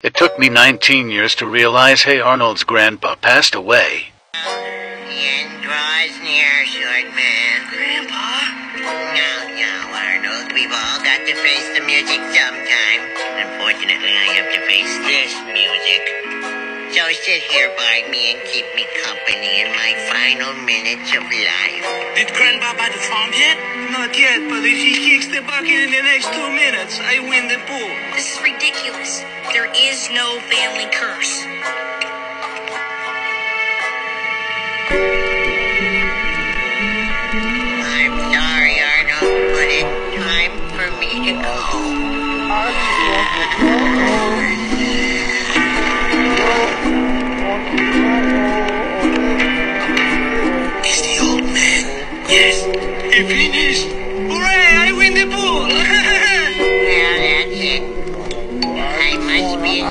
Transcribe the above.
It took me 19 years to realize Hey Arnold's grandpa passed away. The end draws near, short man. Grandpa? No, no, Arnold. We've all got to face the music sometime. Unfortunately, I have to face this music. So sit here by me and keep me company in my final minutes of life. Did Grandpa buy the farm yet? Not yet, but if he kicks the bucket in the next two minutes, I win the pool is no family curse. I'm sorry, Arnold, but it's time for me to go. Is the old man? Yes, if he is. night. Nice being here.